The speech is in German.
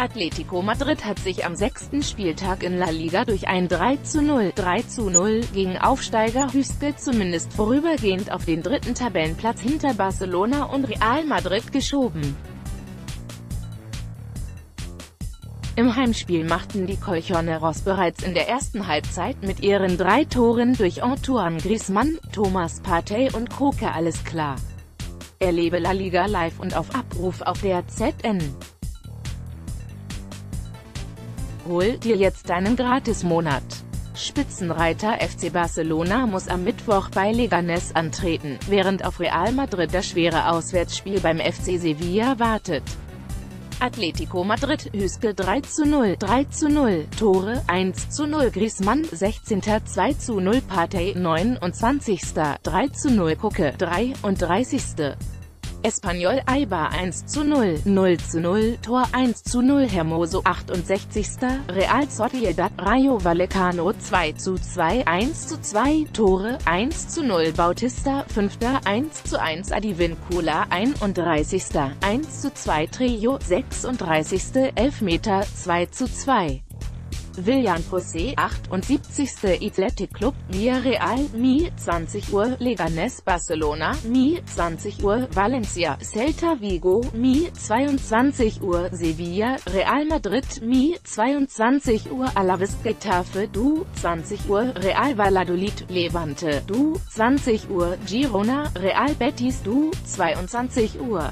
Atletico Madrid hat sich am sechsten Spieltag in La Liga durch ein 3:0 3:0 gegen Aufsteiger Hüstel zumindest vorübergehend auf den dritten Tabellenplatz hinter Barcelona und Real Madrid geschoben. Im Heimspiel machten die Colchoneros bereits in der ersten Halbzeit mit ihren drei Toren durch Antoine Griezmann, Thomas Partey und Koke alles klar. Erlebe La Liga live und auf Abruf auf der ZN. Hol dir jetzt deinen Gratismonat. Spitzenreiter FC Barcelona muss am Mittwoch bei Leganés antreten, während auf Real Madrid das schwere Auswärtsspiel beim FC Sevilla wartet. Atletico Madrid, Hüske 3 zu 0, 3 zu 0, Tore, 1 zu 0 Griezmann, 16. 2 zu 0 Partey, 29. 3 zu 0 Kucke, 33. Espanyol Eibar 1 zu 0, 0 zu 0, Tor 1 zu 0 Hermoso 68. Real Sociedad Rayo Vallecano 2 zu 2, 1 zu 2, Tore 1 zu 0 Bautista 5. 1 zu 1 Adivincula 31. 1 zu 2 Trio 36. Elfmeter 2 zu 2 Willian José, 78. Athletic Club, Villarreal, Mi, 20 Uhr, Leganés, Barcelona, Mi, 20 Uhr, Valencia, Celta Vigo, Mi, 22 Uhr, Sevilla, Real Madrid, Mi, 22 Uhr, Alaves Getafe, Du, 20 Uhr, Real Valladolid, Levante, Du, 20 Uhr, Girona, Real Betis, Du, 22 Uhr.